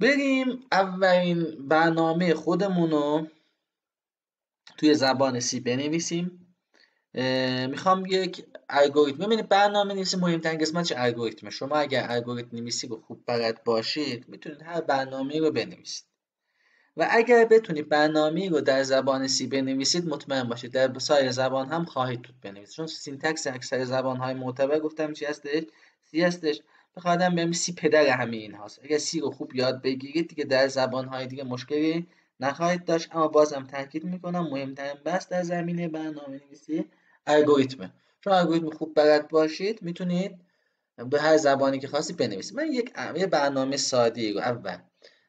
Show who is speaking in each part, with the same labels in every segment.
Speaker 1: بریم اولین برنامه خودمون رو توی زبان C بنویسیم. می‌خوام یک الگوریتم ببینید برنامه نویسی مهمترین چه الگوریتمه شما اگر الگوریتم نویسی رو خوب بلد باشید می‌تونید هر برنامه رو بنویسید. و اگر بتونید برنامه رو در زبان C بنویسید مطمئن باشید در سایر زبان هم خواهید تونست بنویسید. چون syntax اکثر زبان های معتبر گفتم چی هستش؟ سی هستش. بخوادم بهم سی پدر همه این هاست اگر سی رو خوب یاد بگیرید دیگه در زبان های دیگه مشکلی نخواهید داشت. اما بازم تاکید می‌کنم مهمترین بحث در زمینه برنامه نویسی الگوریتمه. چون الگوریتم خوب بلد باشید می‌تونید به هر زبانی که خواستید بنویسید. من یک برنامه ساده رو اول.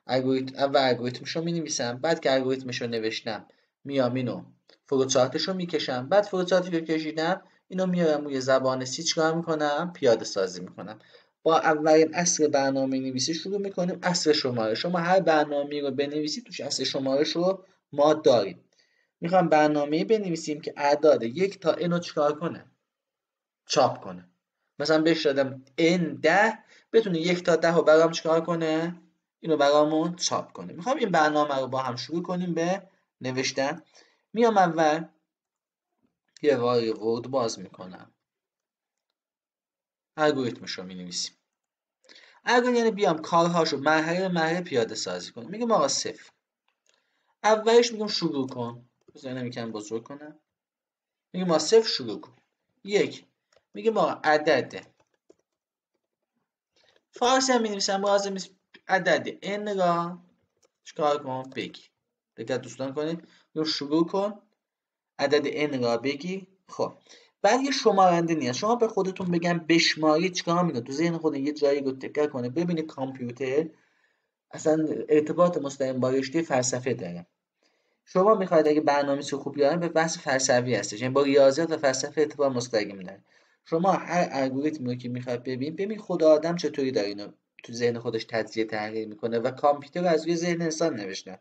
Speaker 1: الگوریتم اول الگوریتمش رو می نویسم بعد که الگوریتمش رو نوشتم میام اینو فلوچارتش رو می‌کشم. بعد فلوچارتی که کشیدم اینو میارم روی زبان سی چیکار می‌کنم پیاده سازی می‌کنم. با اولین اصل برنامه نویسی شروع می‌کنیم. اصل شماره. شما هر برنامه رو بنویسید توش اصل شمارش رو ما داریم. می‌خوام برنامه بنویسیم که اعداد یک تا n رو چیکار کنه؟ چاپ کنه. مثلا بهش دادم n ده بتونه یک تا ده رو برام چیکار کنه؟ اینو برامون چاپ کنه. می‌خوام این برنامه رو با هم شروع کنیم به نوشتن. میام اول یه وای ورد باز می‌کنم. الگوریتمش رو می‌نویسیم. الگوریتم یعنی بیام کارهاشو مرحله مرحله پیاده سازی کنم. میگم آقا صفر. اولش میگم شروع کن. بذار اینم بزرگ کنم. میگم ما صفر شروع کن. یک. میگم آقا عدد. فارسی هم می‌نویسم لازم عدد. N را چیکار کن؟ بگی. دقت دوستان کنید. میگم شروع کن. عدد n را بگی. خب. بعد یه شمارنده نیست شما به خودتون بگم بشماری چیکار می‌کنه؟ تو ذهن خود یه جایی رو تکرار کنه ببینید کامپیوتر اصلا ارتباط مستقیم با رشته فلسفه داره. شما می‌خواید اگه برنامه‌نویسی خوب بیارن به بحث فلسفی هستش. یعنی با ریاضیات و فلسفه ارتباط مستقیم داره. شما هر الگوریتمی رو که می‌خواید ببین ببین خود آدم چطوری داره اینو تو ذهن خودش تجزیه تحلیل می‌کنه و کامپیوتر از روی ذهن انسان نوشتن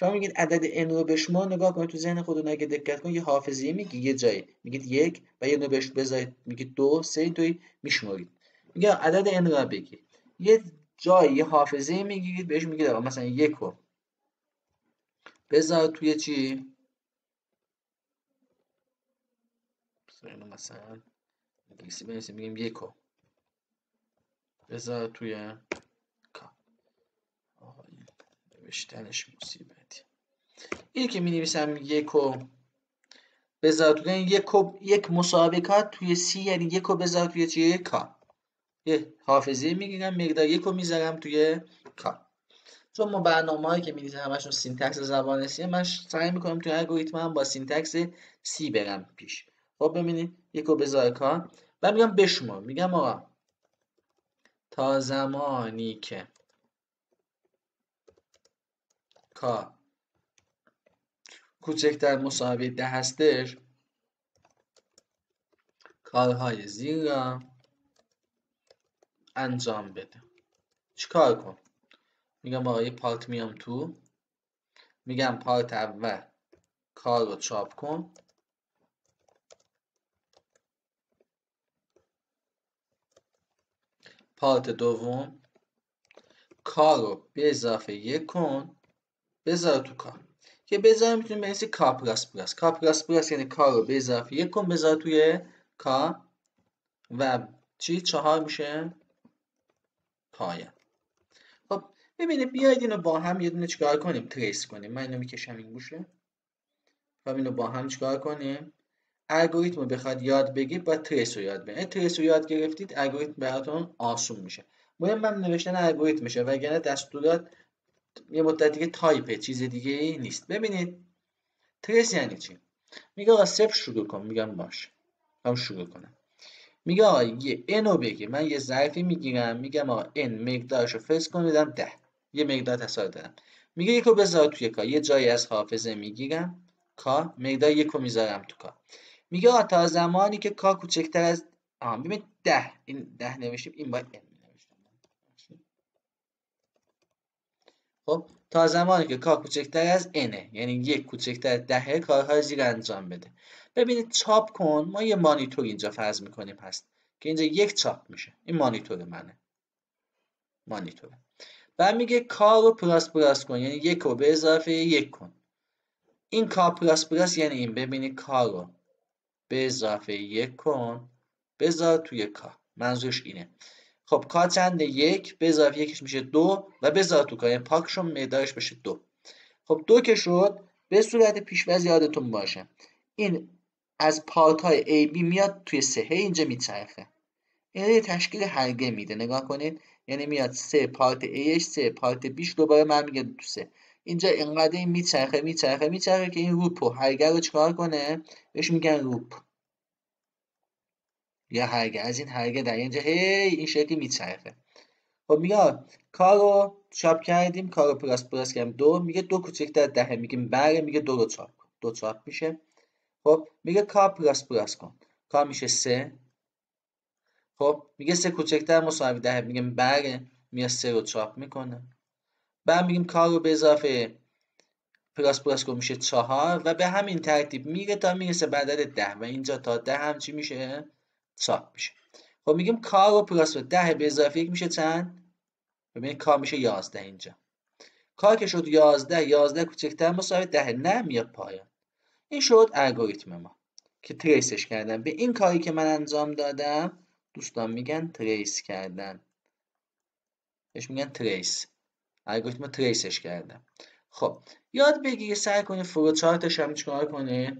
Speaker 1: شما میگید عدد n رو به شما نگاه کنید تو ذهن خودتون اگه دقت کنید یه حافظه میگی یه جایی. میگید یک و یه نو بهش بذارید. میگید دو سه اینطوری میشمرید میگه عدد n رو بگید یه جایی یه حافظه می‌گیرید بهش میگید مثلا یک رو. بذار توی چی؟ مثلا انگلیسی بنویسیم میگیم یکو بذار توی نوشتنش مصیبتی. اینی که می نویسم یکو بذار توی یک یک مسابقات توی سی یعنی یکو بذار توی چیه کا یه حافظه می‌گیرم مقدار یکو می‌ذارم توی کا چون ما برنامه هایی که می‌دید همشون سینتکس زبان سی من سعی می‌کنم توی الگوریتم هم با سینتکس سی برم پیش. خب ببینید یکو بذار کا و میگم بشمار میگم آقا تا زمانی که کا کوچکتر مساوی ده هستش. کارهای زیر را انجام بده. چیکار کن؟ میگم آقا یه پارت میام تو. میگم part اول k رو چاپ کن. part دوم k رو به اضافه یک کن. بذار تو k. که بذار می‌تونیم بنویسی k plus plus k plus plus یعنی k رو به اضافه یک کن بذار توی k و چی؟ چهار میشه پایان خب ببینید بیاید اینو با هم یه دونه چیکار کنیم؟ trace کنیم. من اینو می‌کشم این گوشه. خب اینو با هم چیکار کنیم؟ الگوریتم رو بخواد یاد بگیرید با trace رو یاد بگیرید trace رو یاد گرفتید الگوریتم براتون آسون میشه. مهم من نوشتن الگوریتم میشه وگرنه دستورات یه مدت دیگه تایپه چیز دیگه ای نیست. ببینید trace یعنی چی؟ میگه آقا صفر شروع کن. میگم باش. هم شروع کنم. میگه آقا یه رو بگیر من یه ظرفی می‌گیرم. میگم آقا n مقدارش رو فرض کن. میدم ده. یه مقدار تصادف دارم. میگه یکو بذار توی کا یه جایی از حافظه می‌گیرم. کا مقدار یکو می‌ذارم تو کا میگه آقا تا زمانی که کا کوچکتر از آها ببین ده. این ده نوشتیم. این باید n. خب تا زمانی که کار کوچکتر از n یعنی یک کوچکتر از ده کارهای زیر انجام بده. ببینید چاپ کن ما یه مانیتور اینجا فرض می‌کنیم هست که اینجا یک چاپ میشه. این مانیتور منه. مانیتور. و میگه k رو plus plus کن یعنی یک رو به اضافه یک کن. این k plus plus یعنی این. ببینید k رو به اضافه یک کن بذار توی k. منظورش اینه. خب k چنده یک. به اضافه یکش میشه دو و بذار تو k. یعنی پاکشون مقدارش بشه دو. خب دو که شد به صورت پیشوز یادتون باشه. این از پارت های A B میاد توی سه. اینجا میچرخه. این تشکیل هرگه میده. نگاه کنید یعنی میاد سه پارت Aش سه پارت بیش دوباره من میگه تو سه. اینجا اینقدر این میچرخه میچرخه میچرخه که این روپ و هرگه رو چکار کنه؟ بهش میگن روپ. یا هرگه از این هرگه در اینجا هی این شکلی میچرخه. خب میگه k رو چاپ کردیم k رو plus plus کردیم. دو میگه دو کوچکتر دهه. میگیم بله میگه دو رو چاپ کن. دو چاپ میشه. خب میگه k plus plus کن. k میشه سه. خب میگه سه کوچکتر مساوی ده میگیم بله میاد سه رو چاپ می‌کنه. بعد میگیم k رو به اضافه plus plus کن میشه چهار و به همین ترتیب میگه تا می‌رسه عدد ده و اینجا تا ده هم چی میشه؟ چاپ میشه. خب میگیم k رو plus ده به اضافه یک میشه چند؟ ببینید k میشه یازده اینجا. k که شد یازده یازده کوچکتر مساوی ده نه میاد پایان. این شد الگوریتم ما که trace ش کردم. به این کاری که من انجام دادم دوستان میگن trace کردن. بهش میگن trace الگوریتم trace ش کردم. خب یاد بگیری سعی کنید فلوچارتش هم چیکار کنید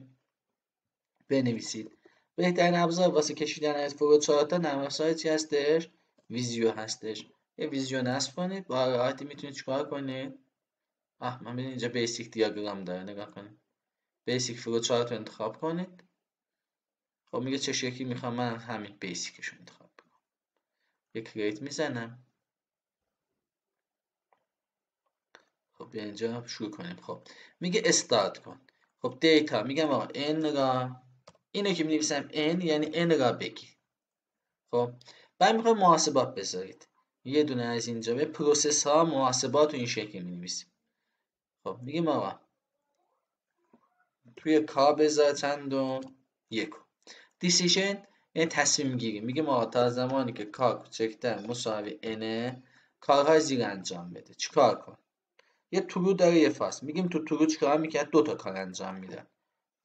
Speaker 1: بنویسید. بهترین ابزار واسه کشیدن از فلوچارت نرم افزار چی هستش؟ Visio هستش. یه Visio نصب کنید. با راحتی می‌تونید چیکار کنید؟ آه من ببینید اینجا basic diagram داره نگاه کنید. basic flowchart انتخاب کنید. خب میگه چه شکلی می‌خوام؟ من همین basic ش رو انتخاب کنم. یه create می‌زنم. خب اینجا شروع کنیم. خب میگه استارت کن. خب data. میگم آقا n را اینو که می‌نویسم n یعنی n را بگی. خب بعد می‌خوام محاسبات بذارید. یه دونه از اینجا به process ها محاسبات رو این شکلی می‌نویسیم. خب میگیم آقا توی k بذار چند و یک. decision یعنی تصمیم گیری. میگه ما تا زمانی که k کوچکتر مساوی n کارهای زیر انجام بده. چیکار کن؟ یه ترو داره یه فاست میگیم تو ترو چیکار می‌کرد؟ دو تا کار انجام میده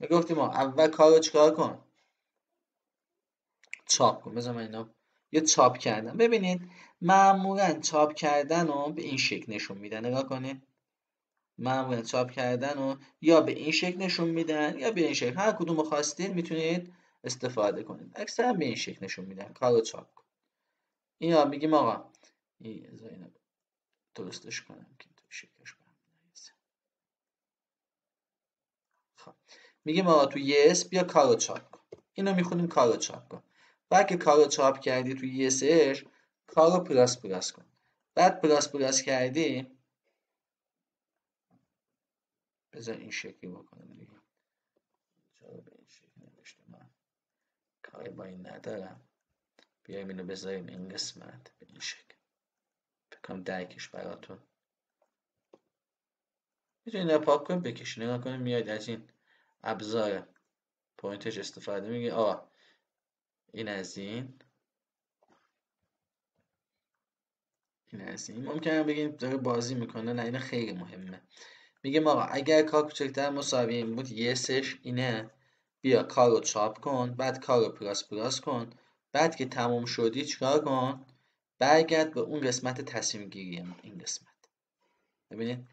Speaker 1: می‌گفتیم ما اول کار رو چیکار کن؟ چاپ کن بذار من اینا یه چاپ کردن ببینید معمولا چاپ کردن رو به این شکل نشون میدن. نگاه کنید. معمولا چاپ کردن رو یا به این شکل نشون میدن یا به این شکل. هر کدوم خواستید می‌تونید استفاده کنید. اکثر به این شکل نشون میدن. کار رو چاپ کن. اینا میگیم آقا این درستش کنم که تو شکلش خب میگیم آقا تو yes بیا k رو چاپ کن. اینو می‌خونیم k رو چاپ کن. بعد که k رو چاپ کردی تو yes ش k رو plus plus کن. بعد plus plus کردی بذار این شکلی بکنم دیگه. به این شکل نوشته؟ من کاری با این ندارم. بیایم اینو بذاریم این قسمت به این شکل. بکنم درکش براتون. می‌تونید پاک کنیم بکشید نگاه کنیم میاد از این ابزار پوینتش استفاده میگه آه این از این. این از این. ممکنه بگیم داره بازی می‌کنه. نه این خیلی مهمه. میگه آقا اگر کار کوچکتر مساوی این بود یسش اینه. بیا k رو چاپ کن بعد k رو plus plus کن. بعد که تموم شدی چیکار کن؟ برگرد به اون قسمت تصمیم گیری این قسمت. ببینید؟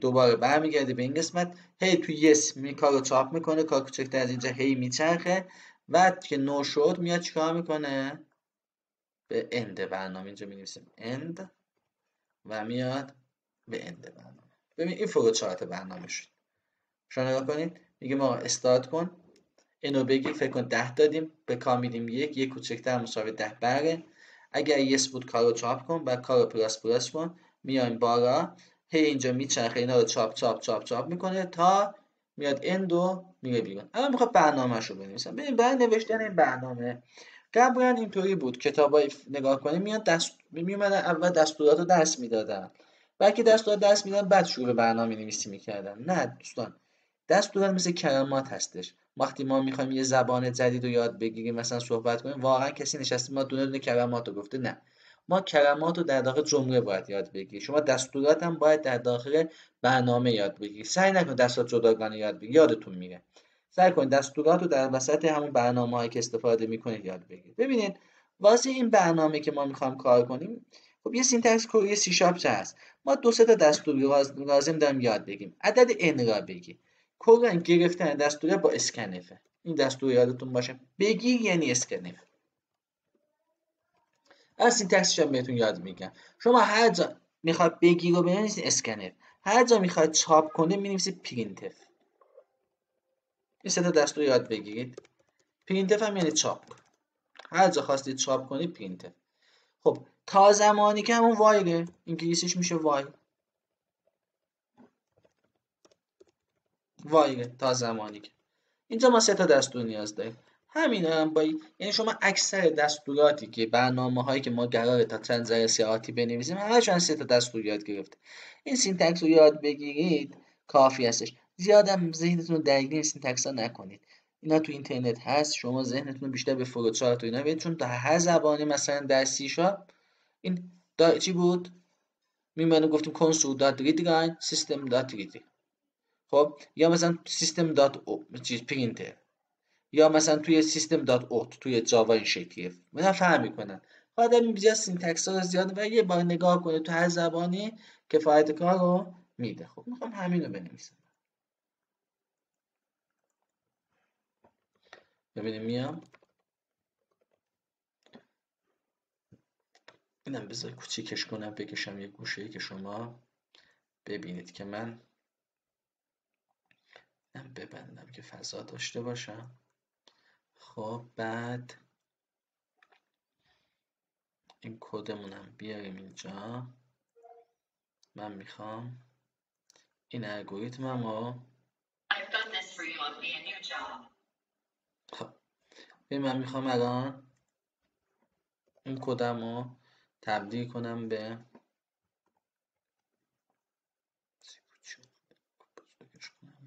Speaker 1: دوباره برمیگردی به این قسمت هی تو yes می k رو چاپ می‌کنه k کوچکتر از اینجا هی میچرخه بعد که no شد میاد چیکار می‌کنه؟ به end برنامه اینجا می end و میاد به end برنامه. ببین این فلو چارت برنامه شد. شما نگاه کنید میگه ما استارت کن. اینو بگی فکر کن ده دادیم به k میدیم یک یک کوچکتر مساوی ده بره. اگر yes بود k رو چاپ کن بعد k رو plus plus کن. میایم بالا. هی اینجا میچرخه اینا رو چاپ چاپ چاپ چاپ می‌کنه تا میاد end و میره بیرون. اما می‌خواد برنامه رو بنویسم. ببین برای نوشتن این برنامه قبلا اینطوری بود. کتابای نگاه کنیم میاد دست میومدن اول دستورات رو درس می‌دادن. بلکه دستورات دست میدن بعد شروع به برنامه نویسی می‌کردن. نه دوستان دستورات مثل کلمات هستش. وقتی ما می‌خوایم یه زبان جدید رو یاد بگیریم مثلا صحبت کنیم واقعا کسی نشسته ما دونه دونه کلمات رو گفته. نه. ما کلمات رو در داخل جمله باید یاد بگیرید شما دستورات هم باید در داخل برنامه یاد بگیرید سعی نکنید دستورات جداگانه یاد بگیرید. یادتون میره. سعی کنید دستورات رو در وسط همون برنامه هایی که استفاده می‌کنید یاد بگیرید. ببینید واسه این برنامه که ما می‌خوام کار کنیم خب یه syntax کور یه C sharp هست؟ ما دو سه تا دستور لازم داریم یاد بگیم عدد n را بگی کلا گرفتن دستوره با scanf ه. این دستور یادتون باشه. بگیر یعنی scanf از syntax ش هم بهتون یاد میگم. شما هر جا می‌خواد بگیر رو بنویسید scanf هر جا می‌خواد چاپ کنه می‌نویسید printf. این سه تا دستور یاد بگیرید. پرینتف هم یعنی چاپ. هر جا خواستید چاپ کنید پرینتف. خب تا زمانی که همون وایره انگلیسیش میشه وای. وایره تا زمانی که. اینجا ما سه تا دستور نیاز داریم. همین هم با یعنی شما اکثر دستوراتی که برنامه هایی که ما قراره تا چند جلسه آتی بنویسیم همشون سه تا دستور یاد گرفته. این سینتکس رو یاد بگیرید کافی هستش. زیادم ذهنتون رو درگیر سینتکس ها نکنید. اینا تو اینترنت هست شما ذهنتون بیشتر به فلوچارت و اینا برید. چون در هر زبانی مثلا در سی این دا چی بود؟ میمونه گفتیم کنسول دات ریدلاین سیستم دات خب یا مثلا سیستم دات چیز پرینتر یا مثلا توی سیستم دات اوت توی جاوا این شکلیه. من فهم می‌کنن. آدم اینجا سینتکس ها زیاد و یه بار نگاه کنه تو هر زبانی کفایت کار رو میده. خب می‌خوام همین رو بنویسم. ببینیم میام. اینم بذار کوچیکش کنم بکشم یه گوشه که شما ببینید که من ببندم که فضا داشته باشم. خب بعد این کدمونم بیاریم اینجا. من می‌خوام این الگوریتمم رو خب من می‌خوام الان این کدم رو تبدیل کنم به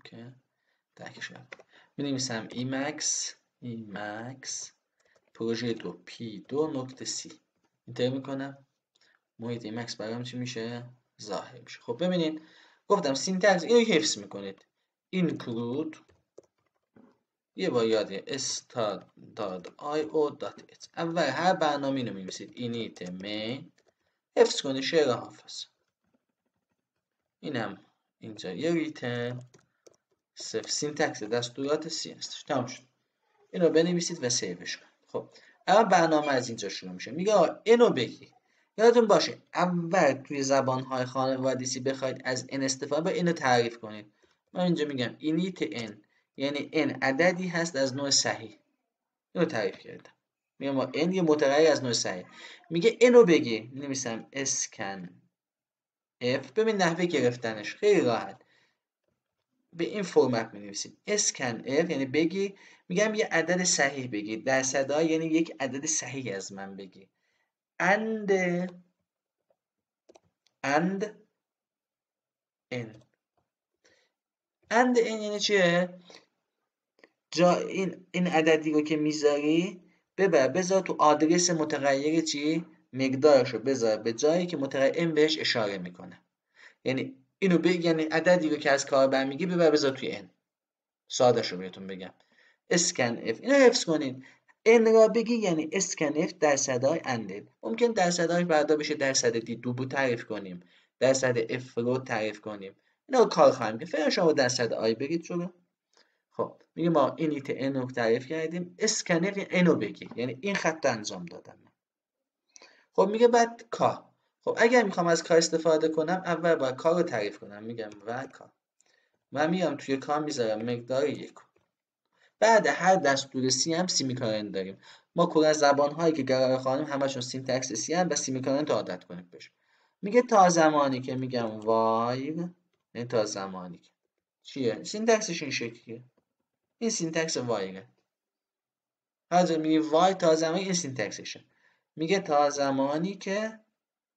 Speaker 1: که درکش می نویسم ایمکس. ایمکس پروژه دو پی دو نکته سی. اینطور می‌کنم. محیط ایمکس برام چی میشه؟ ظاهر میشه. خب ببینید گفتم سینتکس اینو حفظ می‌کنید. include یه با یاد start.io.h اول هر برنامه رو میمیسید init main. حفظ کنید شعر حافظ. اینم اینجا. یه return صفر. syntax دستورات C هستش تمام شد. این رو بنویسید و save ش کنید. خب اول برنامه از اینجا شروع میشه. میگه اینو بگی. یادتون باشه اول توی زبان های خانواده C بخواید از این استفاده با اینو تعریف کنید. من اینجا میگم int n یعنی n عددی هست از نوع صحیح. اینو تعریف کردم. میگم ما n یه متغیر از نوع صحیح. میگه اینو بگی. نمیسم اسکن f. ببین نحوه گرفتنش. خیلی راحت. به این فرمت می نویسیم اسکن f یعنی بگی میگم یه عدد صحیح بگی. در صدا یعنی یک عدد صحیح از من بگی. And and n. And n یعنی چیه؟ جا این این عددی رو که می‌ذاری ببر بذار تو آدرس متغیر چی؟ مقدارش رو بذار به جایی که متغیر بهش اشاره می‌کنه. یعنی اینو بگی یعنی عددی رو که از کار برمیگی ببر بذار توی n. ساده رو بهتون بگم. اسکن اف اینو حفظ کنین. N را بگی یعنی اسکن اف در صدای اندل. ممکن در صدای بعدا بشه در صد دی دوبو تعریف کنیم. در صد اف رو تعریف کنیم. اینا کار خواهیم که فعلا شما در صد آی بگید جلو خب میگه ما اینیت n رو تعریف کردیم. scanf n رو بگیر. یعنی این خط انجام دادم. خب میگه بعد کا خب اگر می‌خوام از کا استفاده کنم اول باید کا رو تعریف کنم. میگم و کا من میام توی کا می‌ذارم مقدار یک. بعد هر دستور C هم semicolon داریم. ما کلا زبان هایی که قرار خواهیم همشون syntax C هم و semicolon تا عادت کنیم بشه میگه تا زمانی که میگم while یعنی تا زمانی که. چیه؟ syntax ش این شکلیه. این syntax while ه هر میگه وای تا زمانی این syntax شه. میگه تا زمانی که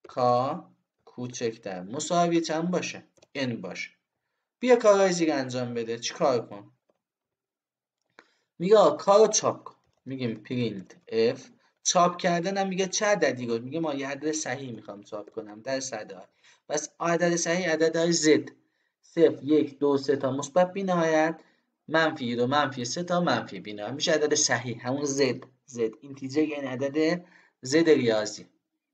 Speaker 1: کا کوچکتر مساوی چند باشه n باشه بیا کارهای زیر انجام بده چی کار کن میگه کا رو چاپ کن میگیم printf چاپ کردن هم میگه چه عددی رو میگه ما یه عدد صحیح می‌خوام چاپ کنم درصد i پس عدد صحیح عدد های Z صفر یک دو سه تا مثبت بی نهایت منفی دو منفی سه تا منفی بی نهایت میشه عدد صحیح همون Z Z integer یعنی عدد Z ریاضی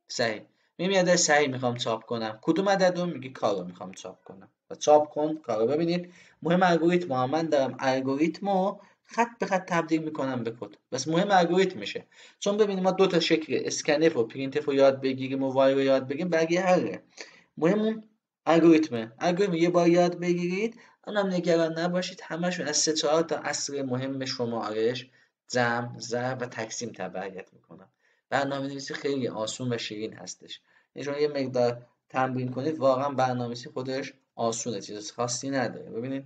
Speaker 1: صحیح میگم عدد صحیح می‌خوام چاپ کنم. کدوم عدد رو میگه کا رو می‌خوام چاپ کنم. و چاپ کن کا رو ببینید. مهم الگوریتم. من دارم الگوریتمو خط به خط تبدیل می‌کنم به کد. پس مهم الگوریتم میشه. چون ببینید ما دو تا شکل scanf و printf رو یاد بگیریم و وای رو یاد بگیریم بقیه حله. مهم اون الگوریتمه. الگوریتم یه بار یاد بگیرید. اونم نگران نباشید. همشون از سه چهار تا اصل مهم شمارش جمع ضرب و تقسیم تبعیت می‌کنم برنامه نویسی خیلی آسون و شیرین هستش. یعنی یه مقدار تمرین کنید واقعا برنامه نویسی خودش آسونه چیز خاصی نداره. ببینید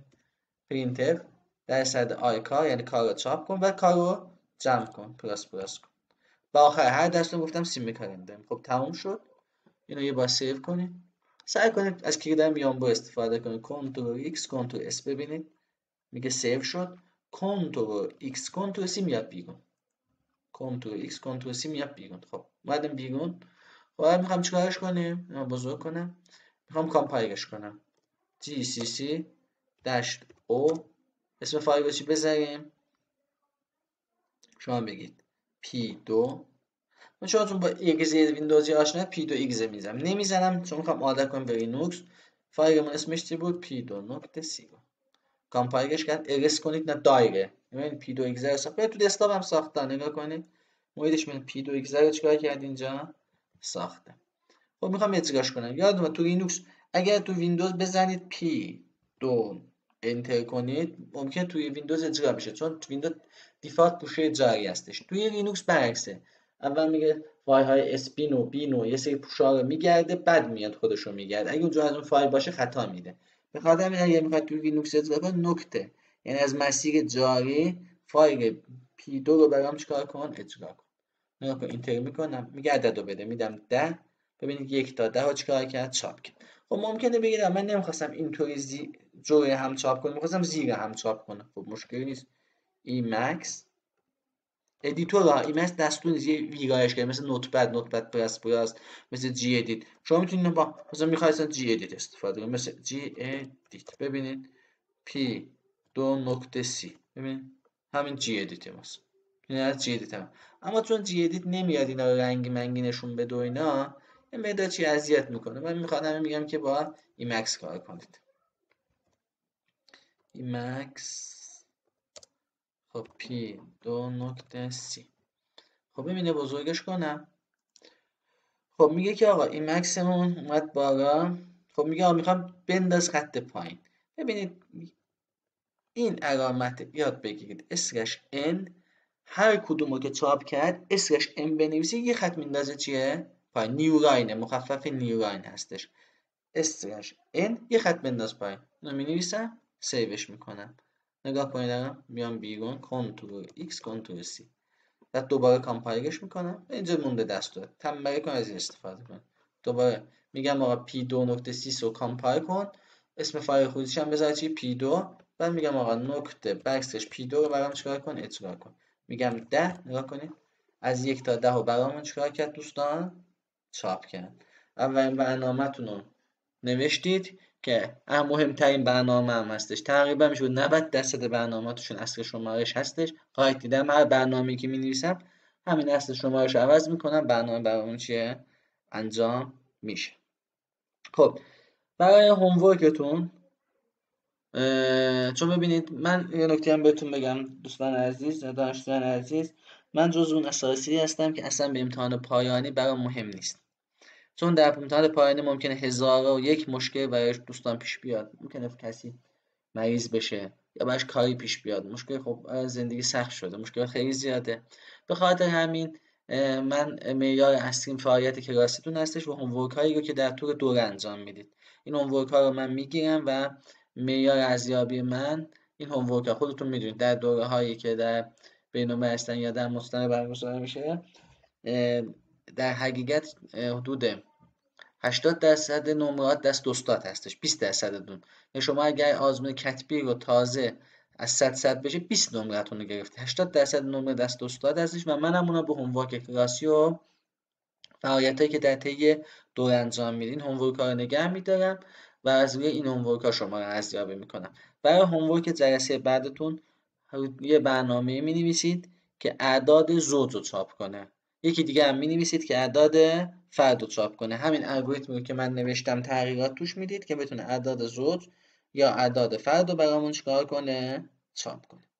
Speaker 1: printf درصد i کا یعنی کا رو چاپ کن و کا رو جمع کن plus plus کن. و آخر هر دستور گفتم semicolon ئه خب تموم شد. اینو یه بار save کنید. سعی کنید از کلید میانبر استفاده کنید. کنترل X کنترل S ببینید. میگه save شد. کنترل X کنترل C میاد بیرون. کنترل X کنترل C میاد بیرون. خب اومدم بیرون. خب می‌خوام چیکارش کنیم؟ من بزرگ کنم. می‌خوام compile ش کنم. gcc dash o اسم فایل چی بذاریم؟ شما بگید. P دو. من چون با exe ویندوزی آشنا P دو exe می‌زنم نمی‌زنم چون می‌خوام عادت کنم به لینوکس فایلمون اسمش چی بود؟ P دو. نقطه C compile ش کرد ls کنید نه dir ه. ببینید P دو exe ساخت. تو دسکتاپ هم ساختن. نگاه کنید. محیطش من P دو exe رو چیکار کرد اینجا؟ ساخته. خب می‌خوام اجراش کنم. یادم تو لینوکس اگر تو ویندوز بزنید P دو enter کنید ممکن توی ویندوز اجرا بشه. چون تو ویندوز default پوشه جاری هستش. توی لینوکس برعکسه. اول میگه فایل های sbin و bin و یه سری پوشا رو میگرده بعد میاد خودشو میگرده. اگه اونجا از اون فایل باشه خطا میده. به خاطر همین اگه می‌خواد توی لینوکس اجرا کنه نقطه. یعنی از مسیر جاری فایل P دو رو برام چیکار کن؟ اجرا کن؟ نگاه کن enter می‌کنم. میگه عدد رو بده. میدم ده. ببینید یک تا ده رو چیکار کرد؟ چاپ کرد. خب ممکنه بگید من نمی‌خواستم اینطوری زی... جوی هم چاپ کنم. می‌خواستم زیر هم چاپ کنم. خب مشکلی نیست. Emacs editor ها Emacs دستور نیست یه ویرایش کرد مثل Notepad Notepad plus plus مثل gedit شما می‌تونید با مثلا می‌خواید gedit استفاده کنید مثل gedit ببینید P دو نقطه C ببینید همین gedit ماست این از gedit هم. اما چون gedit نمیاد اینا رو رنگی منگی نشون بده و اینا این مقدار چی اذیت می‌کنه من می‌خوام میگم که با Emacs کار کنید Emacs خب P دو نقطه C. خب ببینه بزرگش کنم. خب میگه که آقا Emacs مون اومد بالا. خب میگه آقا می‌خوام بنداز خط پایین. ببینید این علامت یاد بگیرید. slash n هر کدوم رو که چاپ کرد slash n بنویسید. یه خط میندازه چیه؟ پایین. new line ه مخفف new line هستش. slash n یه خط بنداز پایین. اینو می نویسم save ش می‌کنم. نگاه کنید میام بیرون. کنترل X کنترل C. بعد دوباره compile ش می‌کنم. اینجا مونده دستور. تنبلی کن از این استفاده کن. دوباره میگم آقا P دو نقطه C رو compile کن. اسم فایل خودش هم بذار چی؟ P دو بعد میگم آقا نقطه backslash P دو رو برام چیکار کن؟ اجرا کن. میگم ده. نگاه کنید. از یک تا ده رو برامون چیکار کرد دوستان؟ چاپ کرد. اولین برنامهتون رو نوشتید. که مهمترین برنامه هم هستش. تقریبا میشه 90 درصد برنامه‌تون اصل شمارش هستش. خواهید دیدم هر برنامه‌ای که می‌نویسم همین اصل شمارش عوض می‌کنم. برنامه برامون چیه؟ انجام میشه. خب برای هومورکتون چون ببینید من یه نکته هم بهتون بگم دوستان عزیز دانشجویان عزیز. من جز اون اساسی هستم که اصلا به امتحان پایانی برام مهم نیست. چون در امتحان پایانی ممکنه هزار و یک مشکل برای دوستان پیش بیاد. ممکنه کسی مریض بشه یا براش کاری پیش بیاد. مشکل خب زندگی سخت شده. مشکل خیلی زیاده. به خاطر همین من معیار اصلیم فعالیت کلاستون هستش و هومورک هایی رو که در طول دوره انجام می‌دید. این هومورک ها رو من می‌گیرم و معیار ارزیابی من این هومورک ها خودتون می‌دونید در دوره هایی که در بینومه هستن یا در مستند برگزار میشه در حقیقت حدود 80 درصد نمرات دست استاد هستش 20 درصد دون یعنی شما اگر آزمون کتبی رو تازه از 100 صد بشه 20 نمرتون رو گرفته 80 درصد نمره دست استاد هستش و منم اونا به هومورک کلاسی و فعالیتایی که در طی دور انجام میدین هومورک ها رو نگه میدارم و از روی این هومورک ها شما رو ارزیابی می‌کنم. برای هومورک جلسه بعدتون یه برنامه می نویسید که اعداد زوج رو چاپ کنه. یکی دیگه هم می نویسید که اعداد فرد رو چاپ کنه. همین الگوریتمی رو که من نوشتم تغییرات توش می‌دید که بتونه اعداد زوج یا اعداد فرد رو برامون چیکار کنه؟ چاپ کنه.